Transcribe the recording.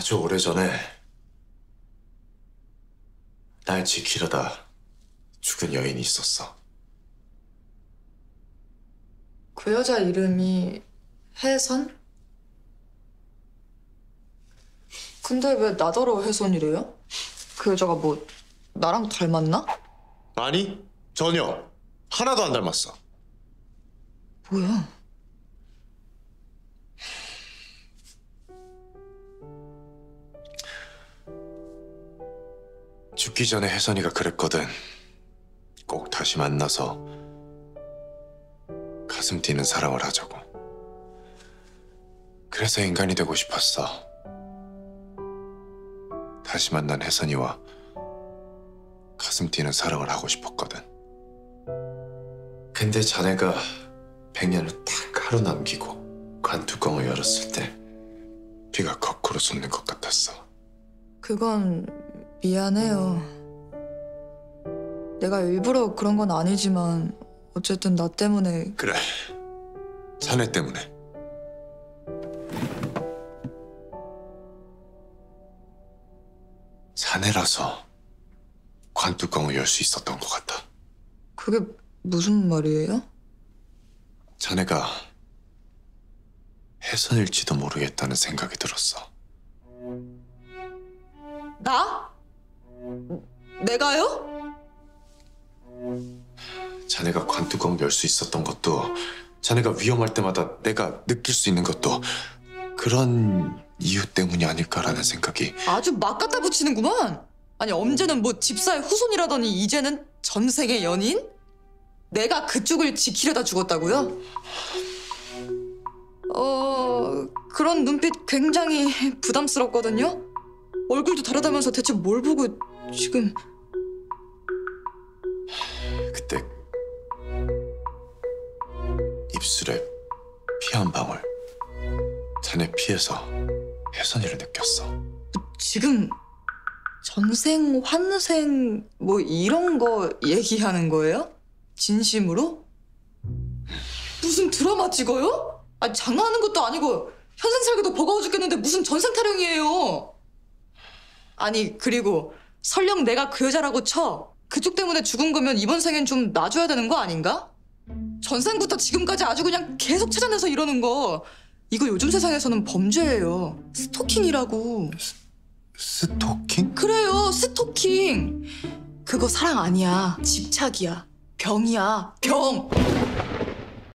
아주 오래전에 날 지키려다 죽은 여인이 있었어. 그 여자 이름이 혜선? 근데 왜 나더러 혜선이래요? 그 여자가 뭐 나랑 닮았나? 아니, 전혀. 하나도 안 닮았어. 뭐야? 죽기 전에 혜선이가 그랬거든. 꼭 다시 만나서 가슴 뛰는 사랑을 하자고. 그래서 인간이 되고 싶었어. 다시 만난 혜선이와 가슴 뛰는 사랑을 하고 싶었거든. 근데 자네가 백년을 딱 하루 남기고 관 뚜껑을 열었을 때 비가 거꾸로 솟는 것 같았어. 그건 미안해요. 내가 일부러 그런 건 아니지만 어쨌든 나 때문에 그래. 자네 때문에. 자네라서 관뚜껑을 열 수 있었던 것 같아. 그게 무슨 말이에요? 자네가 혜선일지도 모르겠다는 생각이 들었어. 나? 내가요? 자네가 관뚜껑 열 수 있었던 것도 자네가 위험할 때마다 내가 느낄 수 있는 것도 그런 이유 때문이 아닐까라는 생각이 아주 막 갖다 붙이는구만. 아니 엄제는 뭐 집사의 후손이라더니 이제는 전생의 연인? 내가 그쪽을 지키려다 죽었다고요? 어 그런 눈빛 굉장히 부담스럽거든요. 얼굴도 다르다면서 대체 뭘 보고 지금 그때 입술에 피 한 방울 자네 피에서 혜선이를 느꼈어 지금 전생 환생 뭐 이런 거 얘기하는 거예요? 진심으로? 무슨 드라마 찍어요? 아니 장난하는 것도 아니고 현생 살기도 버거워 죽겠는데 무슨 전생 타령이에요? 아니 그리고 설령 내가 그 여자라고 쳐 그쪽 때문에 죽은 거면 이번 생엔 좀 놔줘야 되는 거 아닌가? 전생부터 지금까지 아주 그냥 계속 찾아내서 이러는 거 이거 요즘 세상에서는 범죄예요 스토킹이라고 스토킹? 그래요, 스토킹. 그거 사랑 아니야. 집착이야. 병이야. 병.